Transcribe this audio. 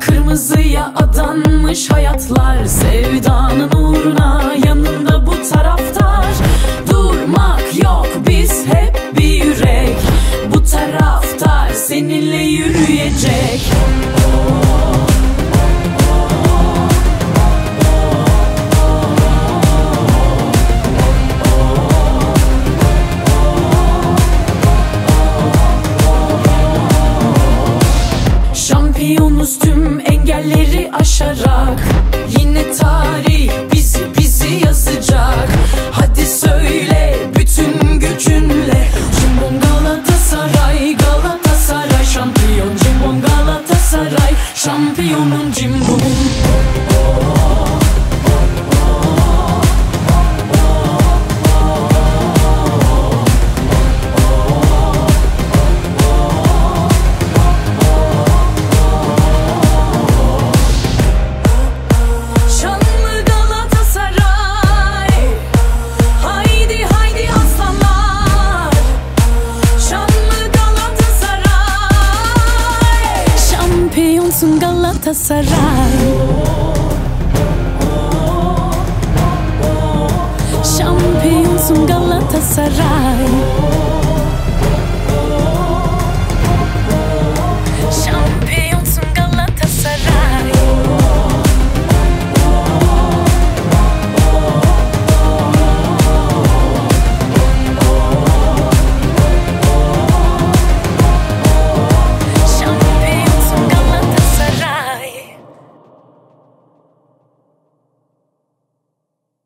Kırmızıya adanmış hayatlar Sevdanın uğruna Şampiyonuz tüm engelleri aşarak Yine tarih bizi bizi yazacak. Hadi söyle bütün gücünle Cimbom Galatasaray Galatasaray Şampiyon. Cimbom Galatasaray Şampiyonun cimbom Galatasaray Şampiyonsun Galatasaray